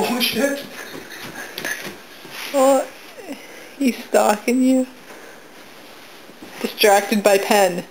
Oh shit. Oh, he's stalking you. Distracted by pen.